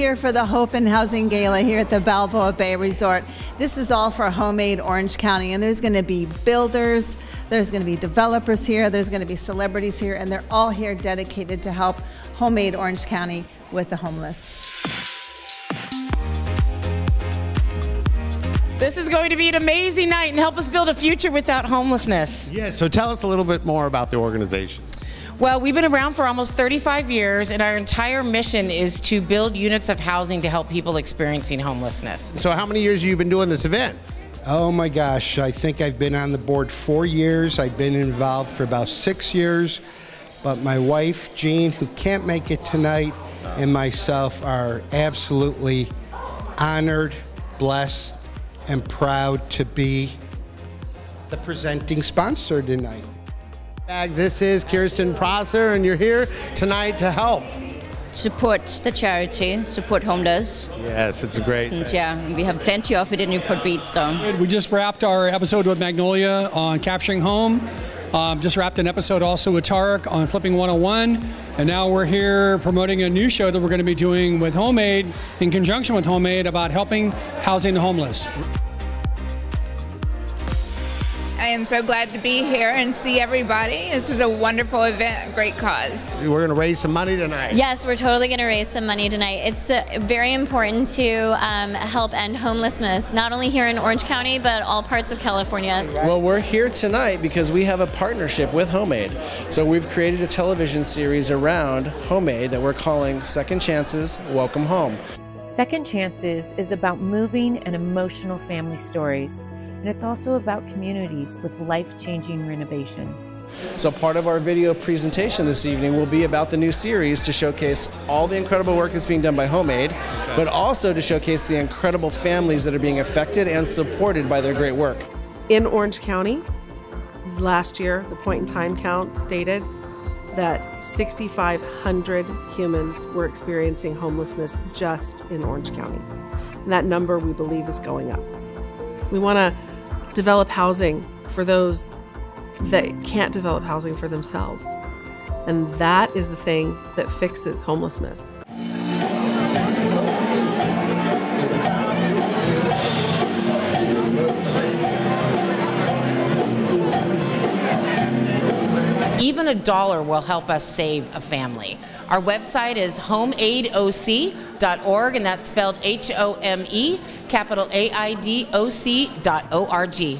here for the Hope in Housing Gala here at the Balboa Bay Resort. This is all for HomeAid Orange County, and there's going to be builders, there's going to be developers here, there's going to be celebrities here, and they're all here dedicated to help HomeAid Orange County with the homeless. This is going to be an amazing night and help us build a future without homelessness. Yeah, so tell us a little bit more about the organization. Well, we've been around for almost 35 years, and our entire mission is to build units of housing to help people experiencing homelessness. So, how many years have you been doing this event? Oh my gosh, I think I've been on the board four years. I've been involved for about six years. But my wife, Jean, who can't make it tonight, and myself are absolutely honored, blessed, and proud to be the presenting sponsor tonight. This is Kirsten Prosser, and you're here tonight to help. Support the charity, support homeless. Yes, it's a great. And yeah, we have plenty of it in Newport Beach. So we just wrapped our episode with Magnolia on capturing home. Um, just wrapped an episode also with Tarek on Flipping 101. And now we're here promoting a new show that we're going to be doing with HomeAid in conjunction with HomeAid about helping housing the homeless. I am so glad to be here and see everybody. This is a wonderful event, great cause. We're going to raise some money tonight. Yes, we're totally going to raise some money tonight. It's uh, very important to um, help end homelessness, not only here in Orange County, but all parts of California. Well, we're here tonight because we have a partnership with HomeAid. So we've created a television series around HomeAid that we're calling Second Chances, Welcome Home. Second Chances is about moving and emotional family stories and it's also about communities with life changing renovations. So, part of our video presentation this evening will be about the new series to showcase all the incredible work that's being done by HomeAid, but also to showcase the incredible families that are being affected and supported by their great work. In Orange County, last year, the point in time count stated that 6,500 humans were experiencing homelessness just in Orange County. And that number we believe is going up. We want to develop housing for those that can't develop housing for themselves. And that is the thing that fixes homelessness. Even a dollar will help us save a family. Our website is homeaidoc.org, and that's spelled H O M E, capital A I D O C dot O R G.